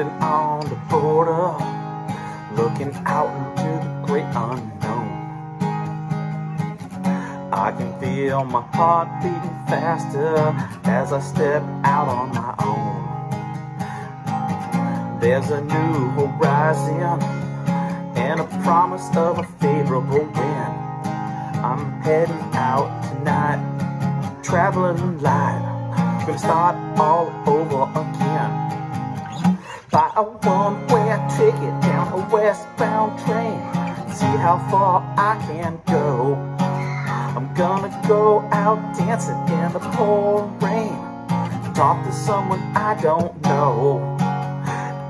Standing on the border, looking out into the great unknown. I can feel my heart beating faster as I step out on my own. There's a new horizon and a promise of a favorable wind. I'm heading out tonight, traveling light. Gonna start all over a one-way ticket down a westbound train. See how far I can go. I'm gonna go out dancing in the pouring rain. Talk to someone I don't know.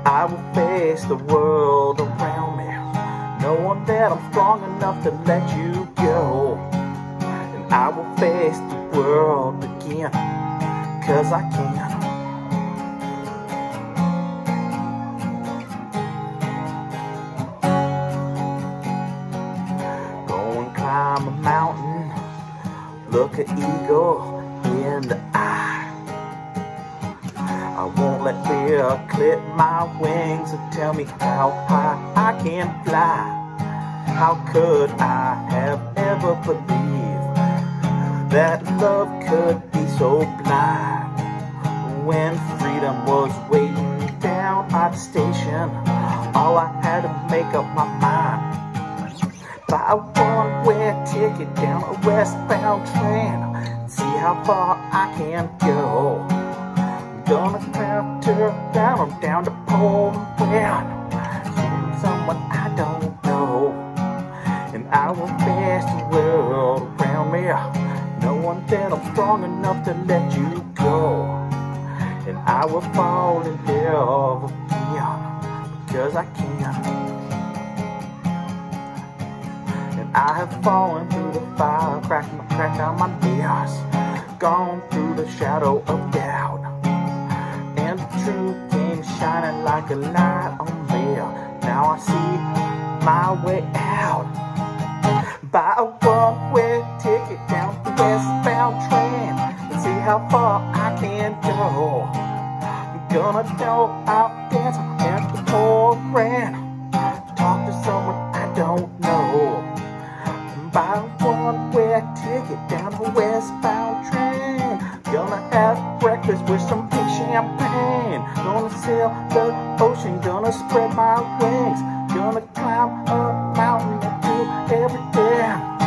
I will face the world around me, knowing that I'm strong enough to let you go. And I will face the world again, cause I can. Look an eagle in the eye. I won't let fear clip my wings and tell me how high I can fly. How could I have ever believed that love could be so blind? When freedom was waiting down at the station, all I had to make up my mind. Buy a one-way ticket down westbound train, see how far I can go. Gonna to down, down to Portland. Someone I don't know. And I will face the world around me. Knowing that I'm strong enough to let you go. And I will fall in love again. Because I can. I have fallen through the fire, cracked my crack on my knees. Gone through the shadow of doubt and the truth came shining like a light on me. Now I see my way out. Buy a one-way ticket down the westbound train and see how far I can go. I'm gonna go out dancing in the pouring. Talk to someone I don't know. One-way down the westbound train. Gonna have breakfast with some pink champagne. Gonna sail the ocean, gonna spread my wings. Gonna climb a mountain and do every day